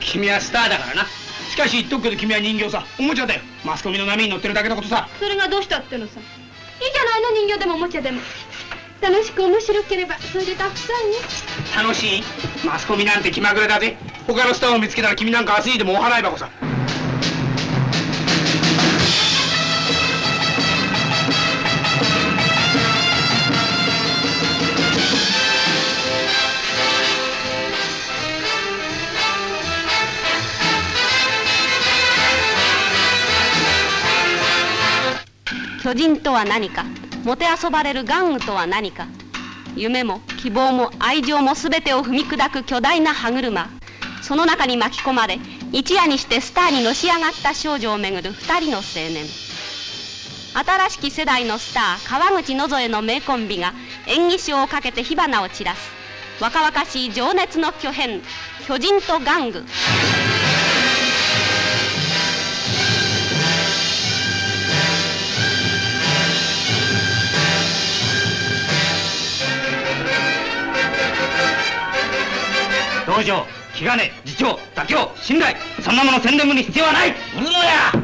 君はスターだからな。しかし言っとくけど君は人形さ。おもちゃだよ。マスコミの波に乗ってるだけのことさ。それがどうしたってのさ。いいじゃないの人形でもおもちゃでも。楽しく面白ければそれでたくさんね。楽しい？マスコミなんて気まぐれだぜ。他のスターを見つけたら君なんか明日にでもお払い箱さ巨人とは何か？もてあそばれる玩具とは何か？夢も希望も愛情も全てを踏み砕く巨大な歯車。その中に巻き込まれ一夜にしてスターにのし上がった少女をめぐる二人の青年。新しき世代のスター川口野添の名コンビが演技賞をかけて火花を散らす。若々しい情熱の巨変巨人と玩具。道場気兼ね次長妥協信頼そんなもの宣伝部に必要はない。売るのや！